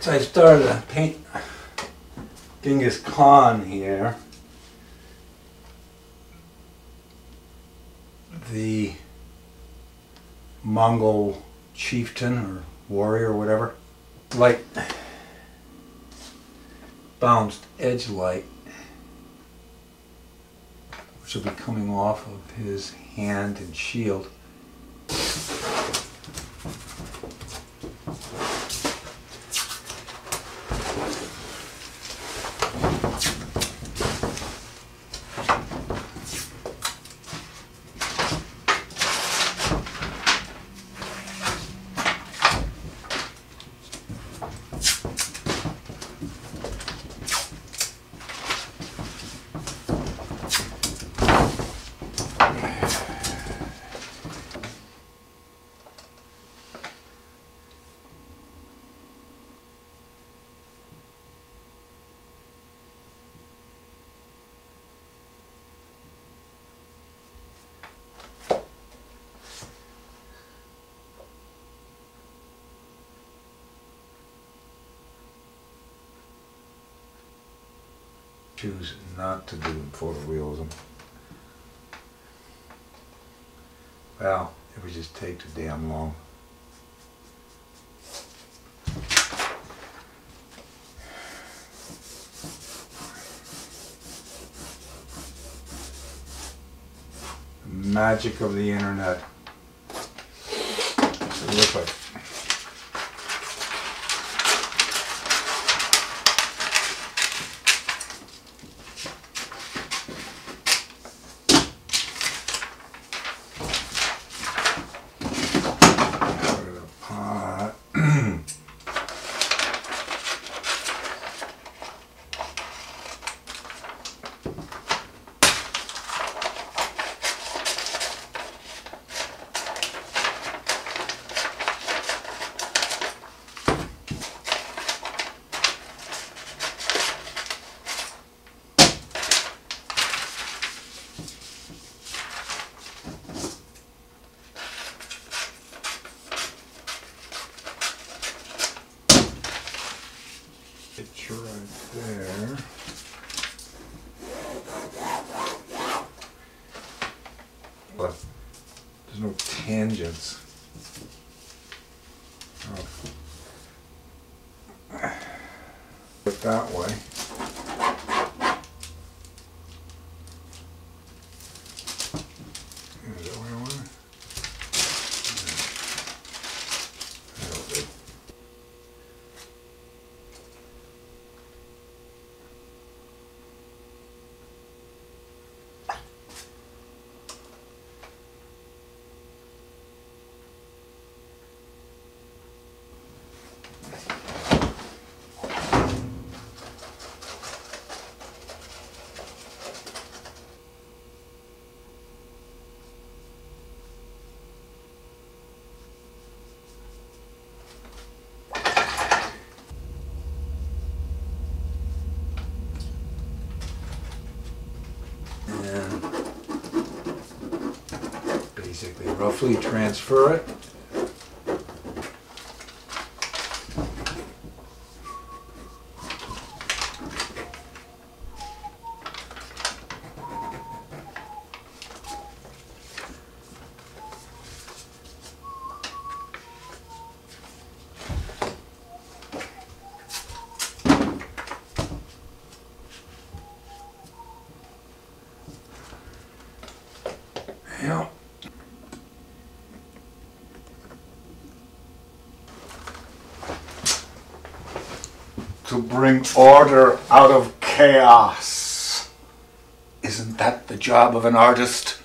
So I started to paint Genghis Khan here. The Mongol chieftain or warrior or whatever. Light bounced edge light which will be coming off of his hand and shield. Choose not to do photorealism. Well, it would just take too damn long. Magic of the internet. Terrific. Put there's no tangents. Oh. It that way. Is that what I want? That'll do. and basically roughly transfer it. Yeah. To bring order out of chaos. Isn't that the job of an artist?